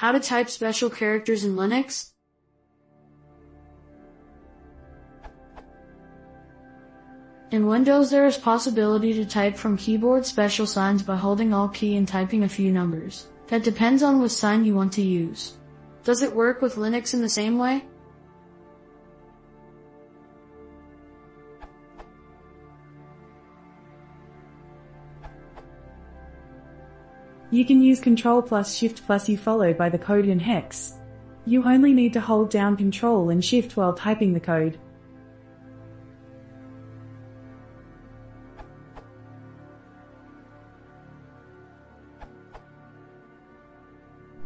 How to type special characters in Linux? In Windows there is possibility to type from keyboard special signs by holding Alt key and typing a few numbers. That depends on which sign you want to use. Does it work with Linux in the same way? You can use Control plus Shift plus U followed by the code in hex. You only need to hold down Control and Shift while typing the code.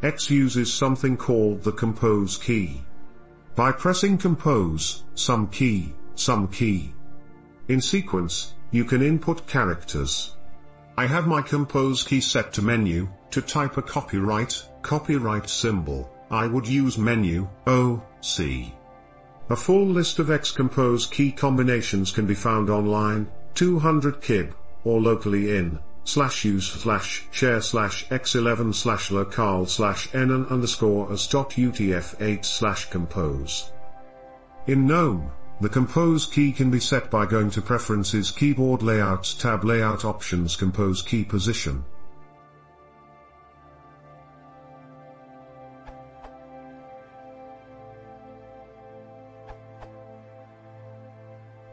X uses something called the compose key. By pressing compose, some key, some key. In sequence, you can input characters. I have my compose key set to menu, to type a copyright, copyright symbol, I would use menu, O, C. A full list of X compose key combinations can be found online, 200 kib, or locally in slash use slash share slash x11 slash locale slash nn underscore as dot utf8 slash compose. In GNOME, the compose key can be set by going to Preferences Keyboard Layouts tab Layout Options Compose Key Position.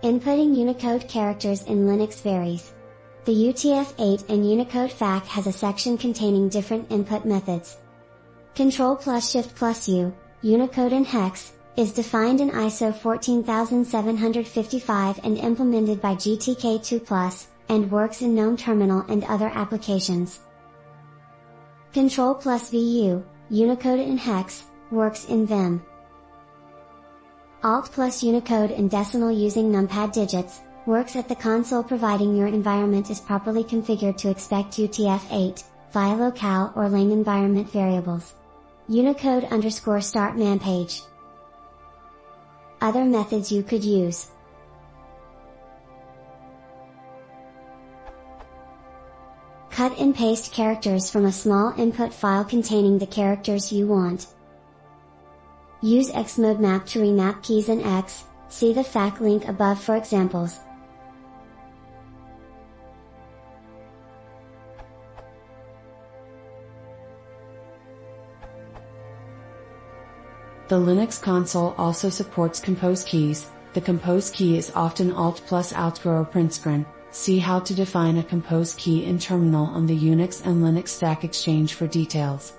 Inputting Unicode characters in Linux varies. The UTF-8 and Unicode FAQ has a section containing different input methods. Control plus Shift plus U, Unicode in hex, is defined in ISO 14755 and implemented by GTK2+, and works in GNOME Terminal and other applications. Control plus VU, Unicode in hex, works in Vim. Alt plus Unicode in decimal using numpad digits, works at the console providing your environment is properly configured to expect UTF-8, via locale or lang environment variables. Unicode underscore start man page. Other methods you could use. Cut and paste characters from a small input file containing the characters you want. Use Xmodmap to remap keys in X, see the FAQ link above for examples. The Linux console also supports compose keys, the compose key is often Alt plus Alt print screen. See how to define a compose key in terminal on the Unix and Linux Stack Exchange for details.